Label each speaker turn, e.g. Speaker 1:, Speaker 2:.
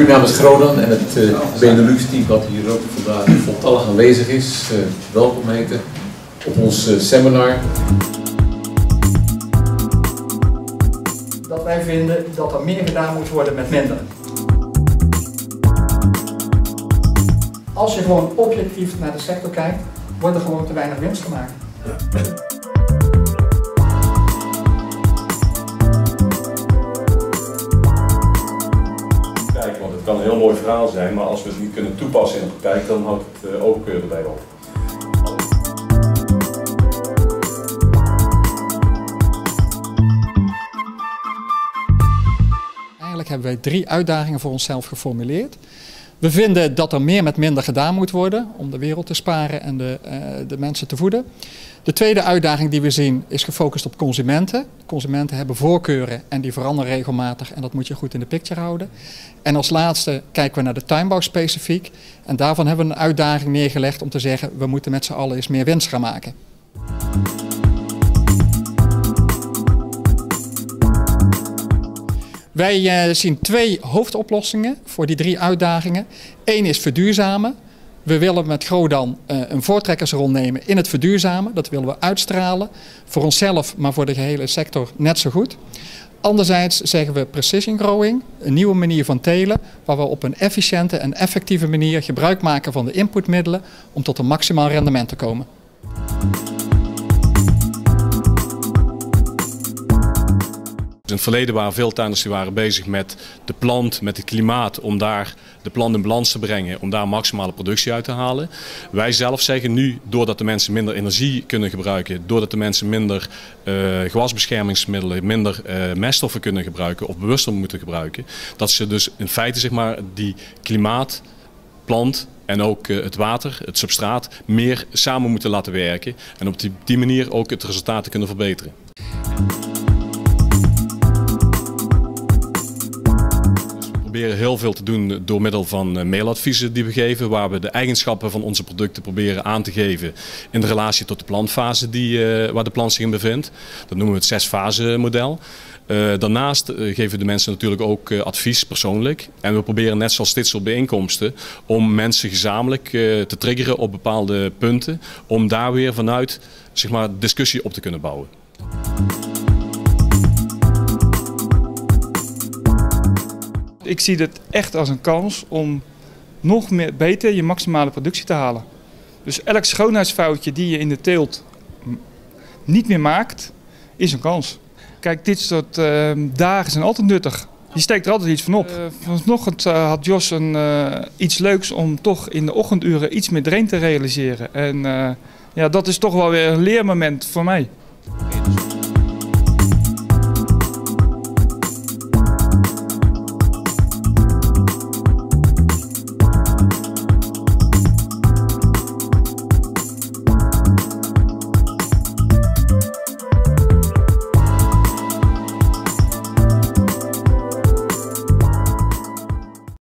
Speaker 1: Puur namens Grodan en het uh, Benelux-team wat hier ook vandaag voltallig aanwezig is, uh, welkom heten op ons uh, seminar.
Speaker 2: Dat wij vinden dat er meer gedaan moet worden met minder. Als je gewoon objectief naar de sector kijkt, wordt er gewoon te weinig winst gemaakt.
Speaker 3: Een heel mooi verhaal zijn, maar als we het niet kunnen toepassen in de praktijk, dan houdt het eh, ook erbij op.
Speaker 2: Eigenlijk hebben wij drie uitdagingen voor onszelf geformuleerd. We vinden dat er meer met minder gedaan moet worden om de wereld te sparen en de, uh, de mensen te voeden. De tweede uitdaging die we zien is gefocust op consumenten. Consumenten hebben voorkeuren en die veranderen regelmatig en dat moet je goed in de picture houden. En als laatste kijken we naar de tuinbouw specifiek. En daarvan hebben we een uitdaging neergelegd om te zeggen we moeten met z'n allen eens meer winst gaan maken. Wij uh, zien twee hoofdoplossingen voor die drie uitdagingen. Eén is verduurzamen. We willen met Grodan uh, een voortrekkersrol nemen in het verduurzamen. Dat willen we uitstralen. Voor onszelf, maar voor de gehele sector net zo goed. Anderzijds zeggen we precision growing, een nieuwe manier van telen, waar we op een efficiënte en effectieve manier gebruik maken van de inputmiddelen om tot een maximaal rendement te komen.
Speaker 3: In het verleden waren veel tuinders die waren bezig met de plant, met het klimaat, om daar de plant in balans te brengen, om daar maximale productie uit te halen. Wij zelf zeggen nu, doordat de mensen minder energie kunnen gebruiken, doordat de mensen minder uh, gewasbeschermingsmiddelen, minder uh, meststoffen kunnen gebruiken of bewuster moeten gebruiken, dat ze dus in feite zeg maar die klimaat, plant en ook uh, het water, het substraat, meer samen moeten laten werken en op die, die manier ook het resultaat te kunnen verbeteren. Proberen heel veel te doen door middel van eh, mailadviezen die we geven, waar we de eigenschappen van onze producten proberen aan te geven in de relatie tot de plantfase die, uh, waar de plant zich in bevindt. Dat noemen we het zesfase model. Uh, daarnaast geven we de mensen natuurlijk ook advies persoonlijk. En we proberen net zoals soort bijeenkomsten om mensen gezamenlijk te triggeren op bepaalde punten. Om daar weer vanuit zeg maar, discussie op te kunnen bouwen.
Speaker 4: Ik zie dit echt als een kans om nog meer, beter je maximale productie te halen. Dus elk schoonheidsfoutje die je in de teelt niet meer maakt, is een kans. Kijk, dit soort uh, dagen zijn altijd nuttig. Je steekt er altijd iets van op. Uh, vanochtend uh, had Jos een, iets leuks om toch in de ochtenduren iets meer drain te realiseren. En ja, dat is toch wel weer een leermoment voor mij.